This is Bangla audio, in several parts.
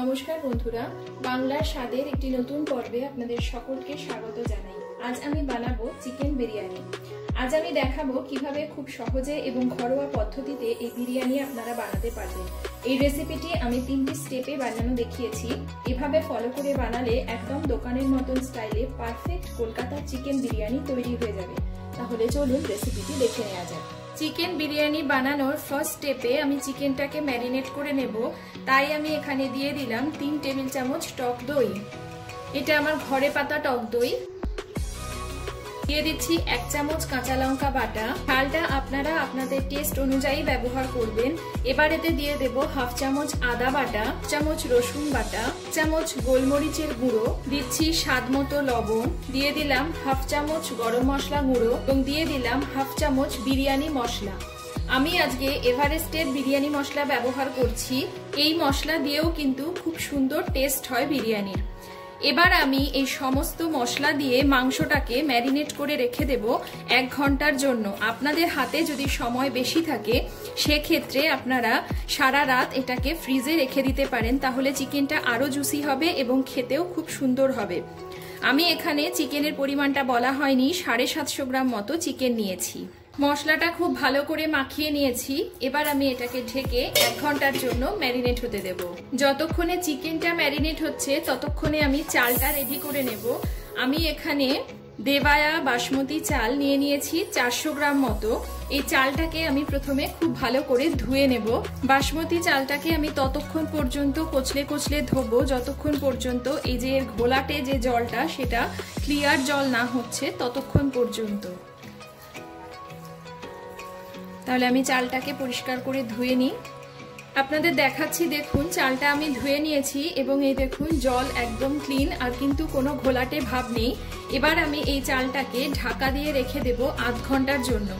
নমস্কার বন্ধুরা, বাংলার স্বাদের একটি নতুন পর্বে আপনাদের সকলকে স্বাগত জানাই। আজ আমি বানাবো চিকেন বিরিয়ানি। আজ আমি দেখাবো কীভাবে খুব সহজে এবং ঘরোয়া পদ্ধতিতে এই বিরিয়ানি আপনারা বানাতে পারবেন। এই রেসিপিটি আমি তিনটি স্টেপে বানানো দেখিয়েছি। এভাবে ফলো করে বানালে একদম দোকানের মতন স্টাইলে পারফেক্ট কলকাতার চিকেন বিরিয়ানি তৈরি হয়ে যাবে। তাহলে চলুন রেসিপিটি দেখে নেওয়া যাক। চিকেন বিরিয়ানি বানানোর ফার্স্ট স্টেপে আমি চিকেনটাকে ম্যারিনেট করে নেব। তাই আমি এখানে দিয়ে দিলাম তিন টেবিল চামচ টক দই। এটা আমার ঘরে পাতা টক দই। দিয়ে দিচ্ছি এক চামচ কাঁচা লঙ্কা বাটা। চালটা আপনারা আপনাদের টেস্ট অনুযায়ী ব্যবহার করবেন। এবার এতে দিয়ে দেব হাফ চামচ আদা বাটা চামচ রসুন বাটা চামচ গোলমরিচের গুঁড়ো, দিচ্ছি স্বাদ মতো লবণ, দিয়ে দিলাম হাফ চামচ গরম মশলা গুঁড়ো এবং দিয়ে দিলাম হাফ চামচ বিরিয়ানি মশলা। আমি আজকে এভারেস্টের বিরিয়ানি মশলা ব্যবহার করছি। এই মশলা দিয়েও কিন্তু খুব সুন্দর টেস্ট হয় বিরিয়ানির। এবার আমি এই সমস্ত মশলা দিয়ে মাংসটাকে ম্যারিনেট করে রেখে দেব এক ঘণ্টার জন্য। আপনাদের হাতে যদি সময় বেশি থাকে, সেক্ষেত্রে আপনারা সারা রাত এটাকে ফ্রিজে রেখে দিতে পারেন, তাহলে চিকেনটা আরও জুসি হবে এবং খেতেও খুব সুন্দর হবে। আমি এখানে চিকেনের পরিমাণটা বলা হয়নি, সাড়ে সাতশো গ্রাম মতো চিকেন নিয়েছি। মশলাটা খুব ভালো করে মাখিয়ে নিয়েছি। এবার আমি এটাকে ঢেকে এক ঘণ্টার জন্য ম্যারিনেট হতে দেব। যতক্ষণে চিকেনটা ম্যারিনেট হচ্ছে, ততক্ষণে আমি চালটা রেডি করে নেব। আমি এখানে দেবায়া বাসমতি চাল নিয়ে নিয়েছি চারশো গ্রাম মতো। এই চালটাকে আমি প্রথমে খুব ভালো করে ধুয়ে নেব। বাসমতি চালটাকে আমি ততক্ষণ পর্যন্ত কচলে কচলে ধোবো। যতক্ষণ পর্যন্ত এই যে ঘোলাটে যে জলটা, সেটা ক্লিয়ার জল না হচ্ছে, ততক্ষণ পর্যন্ত। তাহলে আমি চালটাকে পরিষ্কার করে ধুয়ে নিই। আপনাদের দেখাচ্ছি, দেখুন, চালটা আমি ধুয়ে নিয়েছি এবং এই দেখুন, জল একদম ক্লিন আর কিন্তু কোনো ঘোলাটে ভাব নেই। এবার আমি এই চালটাকে ঢাকা দিয়ে রেখে দেব আধ ঘণ্টার জন্য।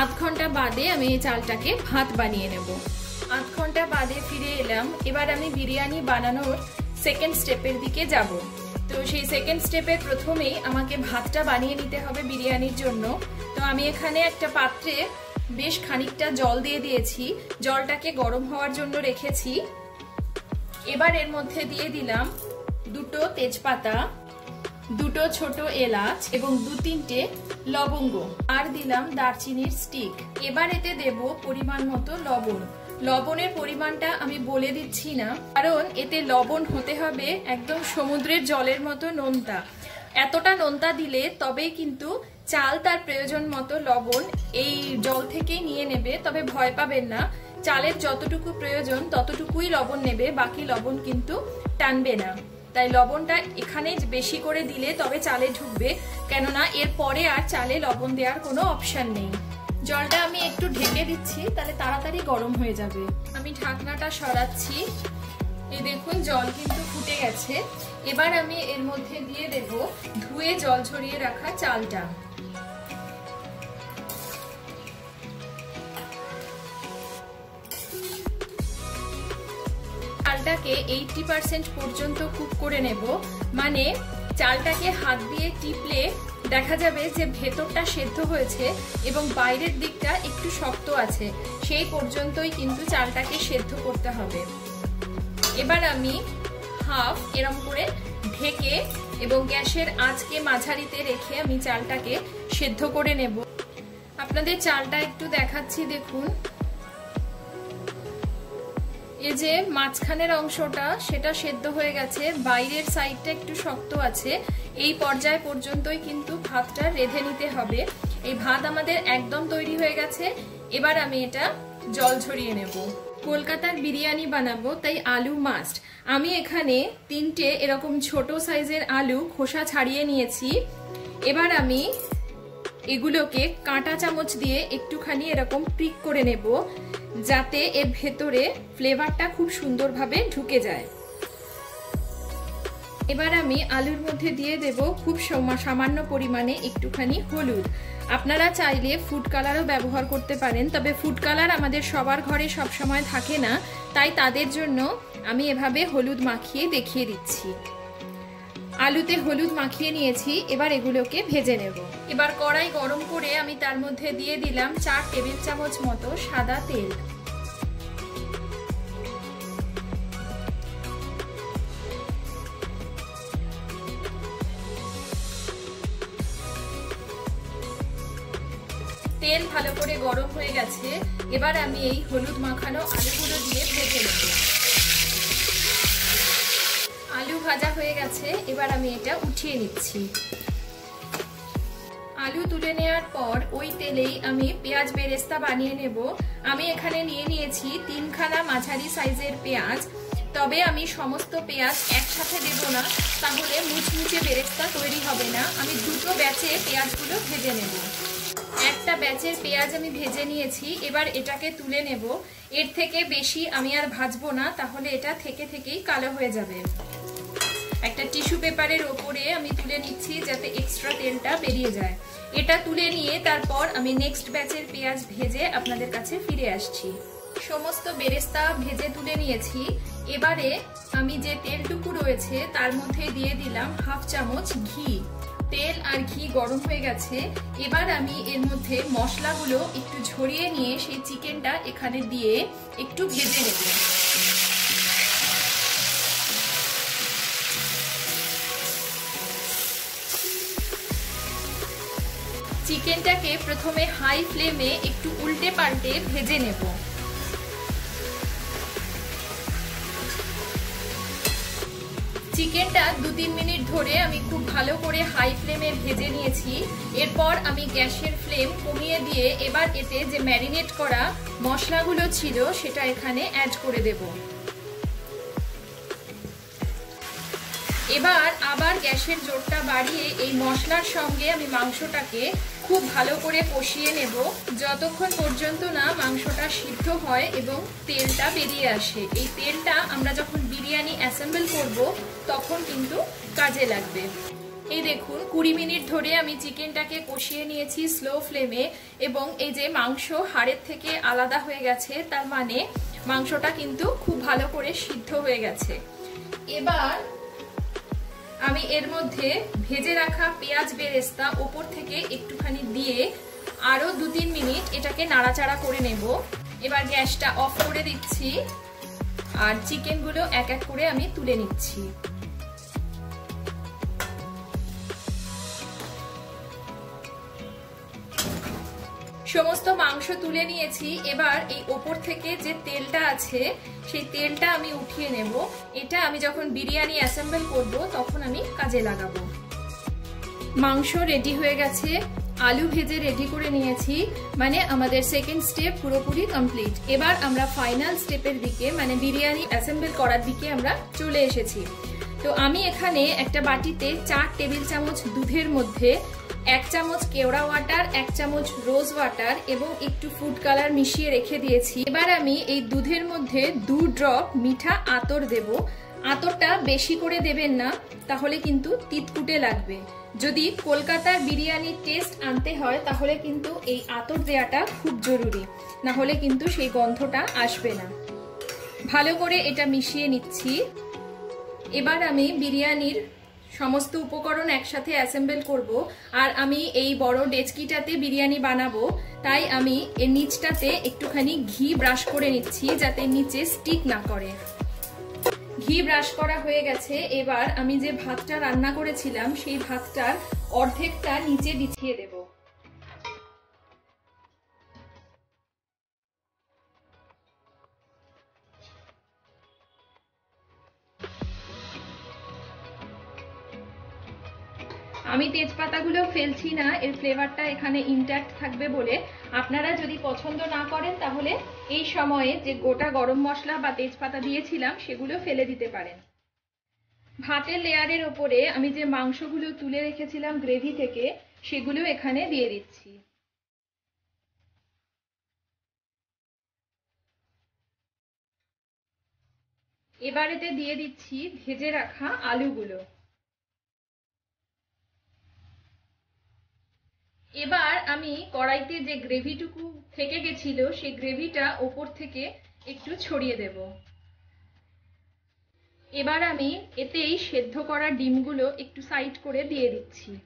আধ ঘণ্টা বাদে আমি এই চালটাকে ভাত বানিয়ে নেব। আধ ঘণ্টা বাদে ফিরে এলাম। এবার আমি বিরিয়ানি বানানোর সেকেন্ড স্টেপের দিকে যাব। তো সেই সেকেন্ড স্টেপের প্রথমেই আমাকে ভাতটা বানিয়ে নিতে হবে বিরিয়ানির জন্য। তো আমি এখানে একটা পাত্রে বেশ খানিকটা জল দিয়ে দিয়েছি। জলটাকে গরম হওয়ার জন্য রেখেছি। এবার এর মধ্যে দিয়ে দিলাম দুটো তেজপাতা, দুটো ছোট এলাচ এবং দু তিনটে লবঙ্গ। আর দিলাম দারচিনির স্টিক এবার এতে দেব পরিমাণ মতো লবণ। লবণের পরিমাণটা আমি বলে দিচ্ছি না, কারণ এতে লবণ হতে হবে একদম সমুদ্রের জলের মতো নোনতা। এতটা নোনতা দিলে তবেই কিন্তু চাল তার প্রয়োজন মতো লবণ এই জল থেকেই নিয়ে নেবে, তবে ভয় পাবেন না। চালের যতটুকু প্রয়োজন, ততটুকুই লবণ নেবে, বাকি লবণ কিন্তু টানবে না। তাই লবণটা এখানে বেশি করে দিলে তবে চালে ঢুকবে, কেননা এর পরে আর চালে লবণ দেওয়ার কোনো অপশান নেই। জলটা আমি একটু ঢেকে দিচ্ছি, তাহলে তাড়াতাড়ি গরম হয়ে যাবে। আমি ঢাকনাটা সরাচ্ছি। এই দেখুন, জল কিন্তু ফুটে গেছে। এবার আমি এর মধ্যে দিয়ে দেব ধুয়ে জল ছড়িয়ে রাখা চালটা। চালটাকে এইটটি পার্সেন্ট পর্যন্ত কুক করে নেব। মানে চালটাকে হাত দিয়ে টিপলে দেখা যাবে যে ভেতরটা সেদ্ধ হয়েছে এবং বাইরের দিকটা একটু শক্ত আছে। সেই পর্যন্তই কিন্তু চালটাকে সেদ্ধ করতে হবে। এবার আমি হাফ এরম করে ঢেকে এবং গ্যাসের আঁচকে মাঝারিতে রেখে আমি চালটাকে সেদ্ধ করে নেব। আপনাদের চালটা একটু দেখাচ্ছি, দেখুন। এই যে মাঝখানের অংশটা, সেটা সেদ্ধ হয়ে গেছে। বাইরের সাইডটা একটু শক্ত আছে। এই পর্যায় পর্যন্তই কিন্তু ভাতটা রেঁধে নিতে হবে। এই ভাত আমাদের একদম তৈরি হয়ে গেছে। এবার আমি এটা জল ঝরিয়ে নেব। কলকাতার বিরিয়ানি বানাবো, তাই আলু মাস্ট আমি এখানে তিনটে এরকম ছোট সাইজের আলু খোসা ছাড়িয়ে নিয়েছি। এবার আমি এগুলোকে কাঁটা চামচ দিয়ে একটুখানি এরকম প্রিক করে নেব, যাতে এর ভেতরে ফ্লেভারটা খুব সুন্দরভাবে ঢুকে যায়। এবার আমি আলুর মধ্যে দিয়ে দেব খুব সামান্য পরিমাণে একটুখানি হলুদ। আপনারা চাইলে ফুড কালারও ব্যবহার করতে পারেন, তবে ফুড কালার আমাদের সবার ঘরে সব সময় থাকে না, তাই তাদের জন্য আমি এভাবে হলুদ মাখিয়ে দেখিয়ে দিচ্ছি। আলুতে হলুদ মাখিয়ে নিয়েছি, এবার এগুলোকে ভেজে নেব। এবার কড়াই গরম করে আমি তার মধ্যে দিয়ে দিলাম চার টেবিল চামচ মতো সাদা তেল। গরম হয়ে গেছে, এবার আমি এই হলুদ মাখানো আলুগুলো দিয়ে ভেজে নেব। আলু ভাজা হয়ে গেছে, এবার আমি এটা উঠিয়ে নিচ্ছি। আলু তুলে নেওয়ার পর ওই তেলেই আমি পেঁয়াজ বেরেস্তা বানিয়ে নেব। আমি এখানে নিয়ে নিয়েছি তিনখানা মাঝারি সাইজের পেঁয়াজ। তবে আমি সমস্ত পেঁয়াজ একসাথে দেব না, তাহলে মুচমুচে বেরেস্তা তৈরি হবে না। আমি দুটো ব্যাচে পেঁয়াজগুলো ভেজে নেব। একটা ব্যাচের পেঁয়াজ আমি ভেজে নিয়েছি, এবার এটাকে তুলে নেব। এর থেকে বেশি আমি আর ভাজবো না, তাহলে এটা থেকে থেকেই কালো হয়ে যাবে। একটা টিস্যু পেপারের ওপরে আমি তুলে নিচ্ছি যাতে এক্সট্রা তেলটা বেরিয়ে যায়। এটা তুলে নিয়ে তারপর আমি নেক্সট ব্যাচের পেঁয়াজ ভেজে আপনাদের কাছে ফিরে আসছি। সমস্ত বেরেস্তা ভেজে তুলে নিয়েছি। এবারে আমি যে তেলটুকু রয়েছে, তার মধ্যে দিয়ে দিলাম হাফ চামচ ঘি। তেল আর ঘি গরম হয়ে গেছে। এবার আমি এর মধ্যে মশলাগুলো একটু ঝরিয়ে নিয়ে সেই চিকেনটা এখানে দিয়ে একটু ভেজে নেব। চিকেনটাকে প্রথমে হাই ফ্লেমে একটু উল্টে পাল্টে ভেজে নেব। চিকেনটা দু তিন মিনিট ধরে আমি খুব ভালো করে হাই ফ্লেমে ভেজে নিয়েছি। এরপর আমি গ্যাসের ফ্লেম কমিয়ে দিয়ে এবার এতে যে ম্যারিনেট করা মশলাগুলো ছিল সেটা এখানে অ্যাড করে দেবো। এবার আবার গ্যাসের জোরটা বাড়িয়ে এই মশলার সঙ্গে আমি মাংসটাকে খুব ভালো করে কষিয়ে নেব। যতক্ষণ পর্যন্ত না মাংসটা সিদ্ধ হয় এবং তেলটা বেরিয়ে আসে, এই তেলটা আমরা যখন বিরিয়ানি অ্যাসেম্বল করব, তখন কিন্তু কাজে লাগবে। এই দেখুন, কুড়ি মিনিট ধরে আমি চিকেনটাকে কষিয়ে নিয়েছি স্লো ফ্লেমে এবং এই যে মাংস হাড়ের থেকে আলাদা হয়ে গেছে, তার মানে মাংসটা কিন্তু খুব ভালো করে সিদ্ধ হয়ে গেছে। এবার আমি এর মধ্যে ভেজে রাখা পেঁয়াজ বেরেস্তা ওপর থেকে একটুখানি দিয়ে আরও দু তিন মিনিট এটাকে নাড়াচাড়া করে নেব। এবার গ্যাসটা অফ করে দিচ্ছি আর চিকেনগুলো এক এক করে আমি তুলে নিচ্ছি। সমস্ত মাংস তুলে নিয়েছি। এবার এই ওপর থেকে যে তেলটা আছে সেই তেলটা আমি উঠিয়ে নেব। এটা আমি যখন বিরিয়ানি অ্যাসেম্বল করব, তখন আমি কাজে লাগাবো। মাংস রেডি হয়ে গেছে। আলু ভেজে রেডি করে নিয়েছি। মানে আমাদের সেকেন্ড স্টেপ পুরোপুরি কমপ্লিট এবার আমরা ফাইনাল স্টেপের দিকে মানে বিরিয়ানি অ্যাসেম্বল করার দিকে আমরা চলে এসেছি। তো আমি এখানে একটা বাটিতে চার টেবিল চামচ দুধের মধ্যে এক চামচ কেওড়া ওয়াটার, এক চামচ রোজ ওয়াটার এবং একটু ফুড কালার মিশিয়ে রেখে দিয়েছি। এবার আমি এই দুধের মধ্যে দু ড্রপ মিঠা আতর দেব। আতরটা বেশি করে দেবেন না, তাহলে কিন্তু তিতকুটে লাগবে। যদি কলকাতার বিরিয়ানির টেস্ট আনতে হয়, তাহলে কিন্তু এই আতর দেওয়াটা খুব জরুরি। না হলে কিন্তু সেই গন্ধটা আসবে না। ভালো করে এটা মিশিয়ে নিচ্ছি। এবার আমি বিরিয়ানির সমস্ত উপকরণ একসাথে অ্যাসেম্বল করব, আর আমি এই বড় ডেচকিটাতে বিরিয়ানি বানাবো। তাই আমি এর নিচটাতে একটুখানি ঘি ব্রাশ করে নিচ্ছি, যাতে নিচে স্টিক না করে। ঘি ব্রাশ করা হয়ে গেছে। এবার আমি যে ভাতটা রান্না করেছিলাম, সেই ভাতটার অর্ধেকটা নিচে বিছিয়ে দেব। ফেলছি না, এর ফ্লেভারটা এখানে ইনট্যাক্ট থাকবে বলে। আপনারা যদি পছন্দ না করেন, তাহলে এই সময়ে যে গোটা গরম মশলা বা তেজপাতা দিয়েছিলাম, সেগুলো ফেলে দিতে পারেন। ভাতের লেয়ারের ওপরে আমি যে মাংসগুলো তুলে রেখেছিলাম গ্রেভি থেকে, সেগুলো এখানে দিয়ে দিচ্ছি। এবারেতে দিয়ে দিচ্ছি ভেজে রাখা আলুগুলো। এবার আমি কড়াইতে যে গ্রেভিটুকু থেকে গেছিল, সেই গ্রেভিটা ওপর থেকে একটু ছড়িয়ে দেব। এবার আমি এতেই সেদ্ধ করা ডিমগুলো একটু সাইড করে দিয়ে দিচ্ছি।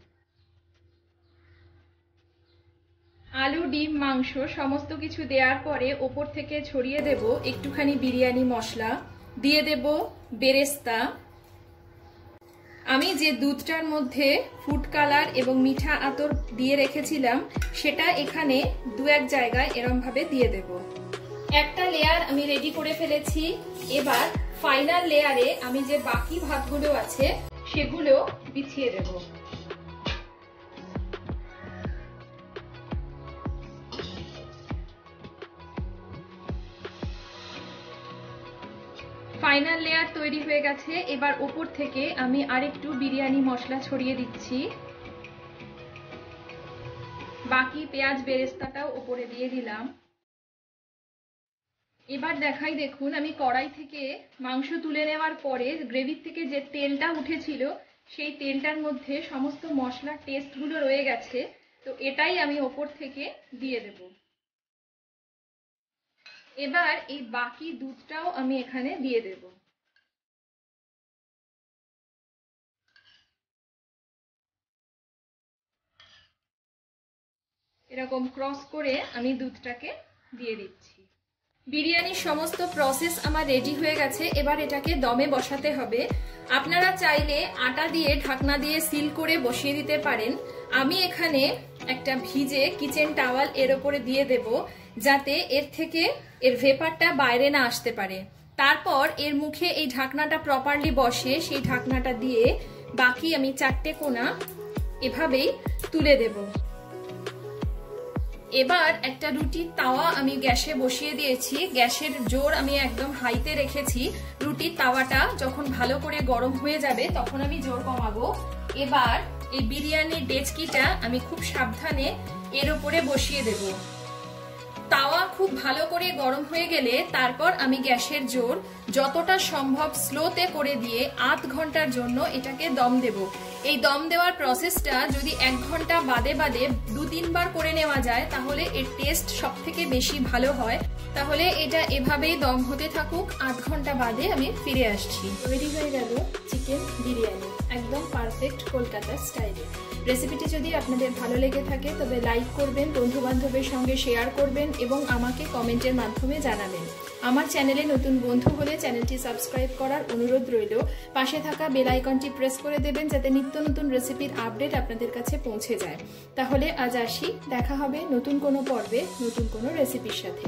আলু, ডিম, মাংস সমস্ত কিছু দেওয়ার পরে ওপর থেকে ছড়িয়ে দেব একটুখানি বিরিয়ানি মশলা। দিয়ে দেব বেরেস্তা আমি যে দুধটার মধ্যে ফুড কালার এবং মিঠা আতর দিয়ে রেখেছিলাম, সেটা এখানে দু এক জায়গায় এরমভাবে দিয়ে দেব। একটা লেয়ার আমি রেডি করে ফেলেছি। এবার ফাইনাল লেয়ারে আমি যে বাকি ভাতগুলো আছে, সেগুলো বিছিয়ে দেব। ফাইনাল লেয়ার তৈরি হয়ে গেছে। এবার ওপর থেকে আমি আরেকটু বিরিয়ানি মশলা ছড়িয়ে দিচ্ছি। বাকি পেঁয়াজ বেরেস্তাটাও ওপরে দিয়ে দিলাম। এবার দেখাই দেখুন, আমি কড়াই থেকে মাংস তুলে নেওয়ার পরে গ্রেভির থেকে যে তেলটা উঠেছিল, সেই তেলটার মধ্যে সমস্ত মশলার টেস্টগুলো রয়ে গেছে। তো এটাই আমি ওপর থেকে দিয়ে দেব। এবার এই বাকি দুধটাও আমি এখানে দিয়ে দেব। এরকম ক্রস করে আমি দুধটাকে দিয়ে দিচ্ছি। বিরিয়ানির সমস্ত প্রসেস আমার রেডি হয়ে গেছে, এবার এটাকে দমে বসাতে হবে। আপনারা চাইলে আটা দিয়ে, ঢাকনা দিয়ে সিল করে বসিয়ে দিতে পারেন। আমি এখানে একটা ভিজে কিচেন টাওয়াল এর ওপরে দিয়ে দেব। যাতে এর থেকে এর ভেপারটা বাইরে না আসতে পারে। তারপর এর মুখে এই ঢাকনাটা প্রপারলি বসে, সেই ঢাকনাটা দিয়ে বাকি আমি চারটে কোনা এভাবেই তুলে দেবো। এবার একটা রুটির তাওয়া আমি গ্যাসে বসিয়ে দিয়েছি। গ্যাসের জোর আমি একদম হাইতে রেখেছি। রুটির তাওয়াটা যখন ভালো করে গরম হয়ে যাবে তখন আমি জোর কমাবো। এবার এই বিরিয়ানির ডেচকিটা আমি খুব সাবধানে এর উপরে বসিয়ে দেব। খুব ভালো করে গরম হয়ে গেলে তারপর আমি গ্যাসের জোর, যতটা সম্ভব স্লোতে করে দিয়ে আধ ঘণ্টার জন্য এটাকে দম দেব। এই দম দেওয়ার প্রসেসটা যদি এক ঘণ্টা বাদে বাদে দু তিনবার করে নেওয়া যায়, তাহলে এর টেস্ট সব থেকে বেশি ভালো হয়। তাহলে এটা এভাবেই দম হতে থাকুক, আধ ঘণ্টা বাদে আমি ফিরে আসছি। তৈরি হয়ে গেল চিকেন বিরিয়ানি, একদম পারফেক্ট কলকাতা স্টাইলে রেসিপিটি যদি আপনাদের ভালো লেগে থাকে, তবে লাইক করবেন বন্ধু বান্ধবের সঙ্গে শেয়ার করবেন এবং আমাকে কমেন্টের মাধ্যমে জানাবেন। আমার চ্যানেলে নতুন বন্ধু হলে চ্যানেলটি সাবস্ক্রাইব করার অনুরোধ রইল। পাশে থাকা বেল আইকনটি প্রেস করে দেবেন যাতে নিত্য নতুন রেসিপির আপডেট আপনাদের কাছে পৌঁছে যায়। তাহলে আজ আসি, দেখা হবে নতুন কোনো পর্বে, নতুন কোনো রেসিপির সাথে।